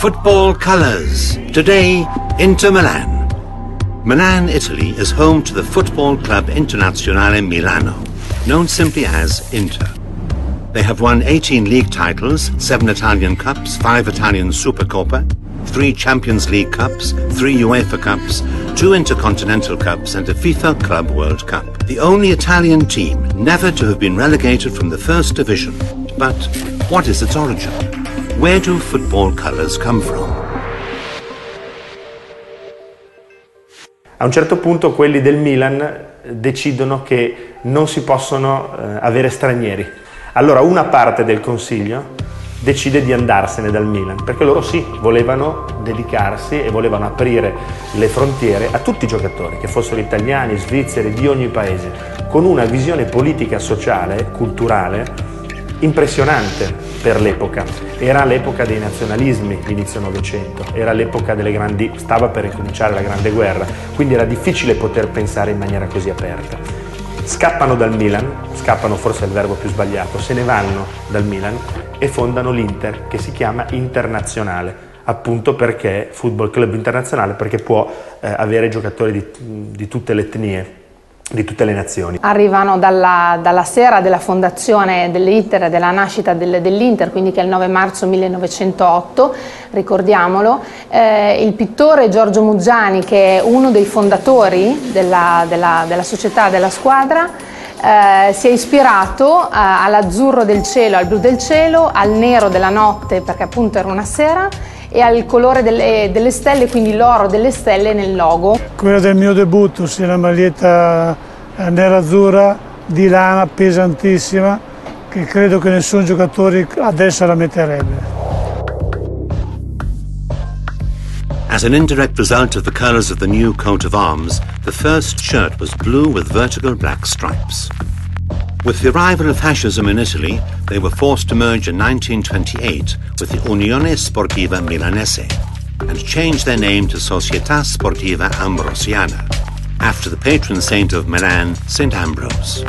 Football colours. Today, Inter Milan. Milan, Italy is home to the football club Internazionale Milano, known simply as Inter. They have won 18 league titles, 7 Italian Cups, 5 Italian Supercoppa, 3 Champions League Cups, 3 UEFA Cups, 2 Intercontinental Cups and a FIFA Club World Cup. The only Italian team never to have been relegated from the First Division. But what is its origin? Where do football colours come from? A un certo punto quelli del Milan decidono che non si possono eh, avere stranieri allora una parte del consiglio decide di andarsene dal Milan, perché loro sì, volevano dedicarsi e volevano aprire le frontiere a tutti i giocatori, che fossero italiani, svizzeri, di ogni paese, con una visione politica, sociale, culturale impressionante per l'epoca. Era l'epoca dei nazionalismi, l'inizio Novecento, era l'epoca delle grandi, stava per ricominciare la Grande Guerra, quindi era difficile poter pensare in maniera così aperta. Scappano dal Milan, scappano forse è il verbo più sbagliato, se ne vanno dal Milan e fondano l'Inter che si chiama Internazionale appunto perché football club internazionale perché può eh, avere giocatori di, di tutte le etnie di tutte le nazioni. Arrivano dalla, dalla sera della fondazione dell'Inter, della nascita del, dell'Inter, quindi che è il 9 marzo 1908, ricordiamolo, eh, il pittore Giorgio Muggiani, che è uno dei fondatori della, della, della società, della squadra, eh, si è ispirato eh, all'azzurro del cielo, al blu del cielo, al nero della notte, perché appunto era una sera, e al colore delle, delle stelle, quindi l'oro delle stelle nel logo. Quella del mio debutto, sì, la maglietta nera-azzurra di lana pesantissima, che credo che nessun giocatore adesso la metterebbe. As an indirect result of the colours of the new coat of arms, the first shirt was blue with vertical black stripes. With the arrival of fascism in Italy, they were forced to merge in 1928 with the Unione Sportiva Milanese and changed their name to Società Sportiva Ambrosiana, after the patron saint of Milan, St. Ambrose.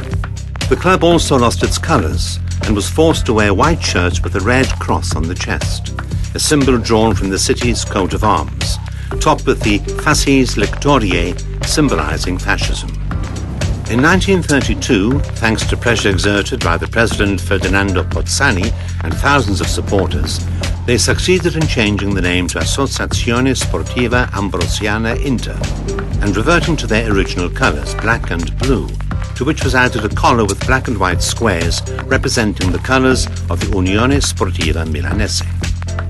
The club also lost its colours and was forced to wear white shirts with a red cross on the chest, a symbol drawn from the city's coat of arms, topped with the Fasces Lectoriae symbolising fascism. In 1932, thanks to pressure exerted by the President Ferdinando Pozzani and thousands of supporters, they succeeded in changing the name to Associazione Sportiva Ambrosiana Inter and reverting to their original colours, black and blue, to which was added a collar with black and white squares representing the colours of the Unione Sportiva Milanese.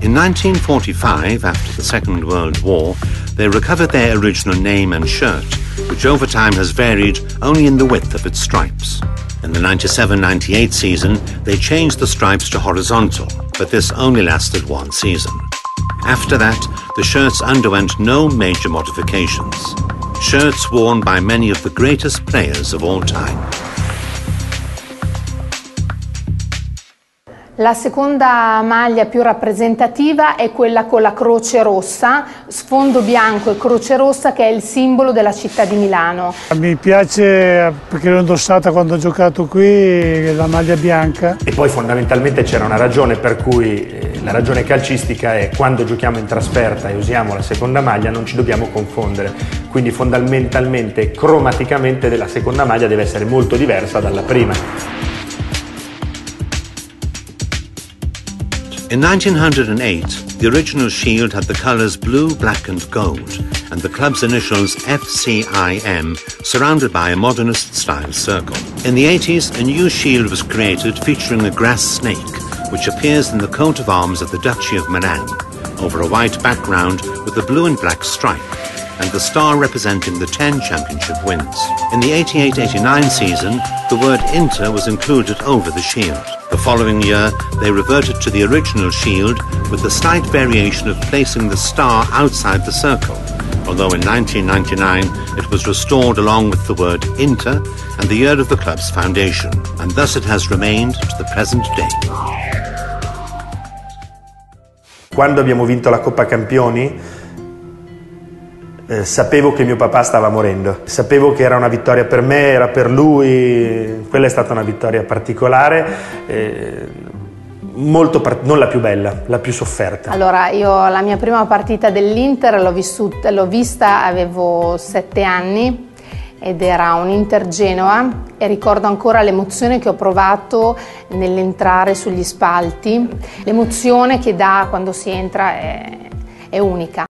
In 1945, after the Second World War, they recovered their original name and shirt, which over time has varied only in the width of its stripes. In the 97-98 season, they changed the stripes to horizontal, but this only lasted one season. After that, the shirts underwent no major modifications. Shirts worn by many of the greatest players of all time. La seconda maglia più rappresentativa è quella con la croce rossa, sfondo bianco e croce rossa che è il simbolo della città di Milano. Mi piace perché l'ho indossata quando ho giocato qui, la maglia bianca. E poi fondamentalmente c'era una ragione per cui eh, la ragione calcistica è quando giochiamo in trasferta e usiamo la seconda maglia non ci dobbiamo confondere, quindi fondamentalmente cromaticamente la seconda maglia deve essere molto diversa dalla prima. In 1908, the original shield had the colours blue, black and gold, and the club's initials FCIM surrounded by a modernist-style circle. In the 80s, a new shield was created featuring a grass snake, which appears in the coat of arms of the Duchy of Milan, over a white background with a blue and black stripe, and the star representing the 10 championship wins. In the 88-89 season, the word Inter was included over the shield. The following year, they reverted to the original shield with the slight variation of placing the star outside the circle, although in 1999 it was restored along with the word Inter and the year of the club's foundation, and thus it has remained to the present day. Quando abbiamo vinto la Coppa Campioni, eh, sapevo che mio papà stava morendo, sapevo che era una vittoria per me, era per lui, quella è stata una vittoria particolare. Eh, molto, non la più bella, la più sofferta. Allora, io la mia prima partita dell'Inter l'ho, vissuta, l'ho vista, avevo sette anni ed era un Inter Genoa e ricordo ancora l'emozione che ho provato nell'entrare sugli spalti, l'emozione che dà quando si entra è, è unica.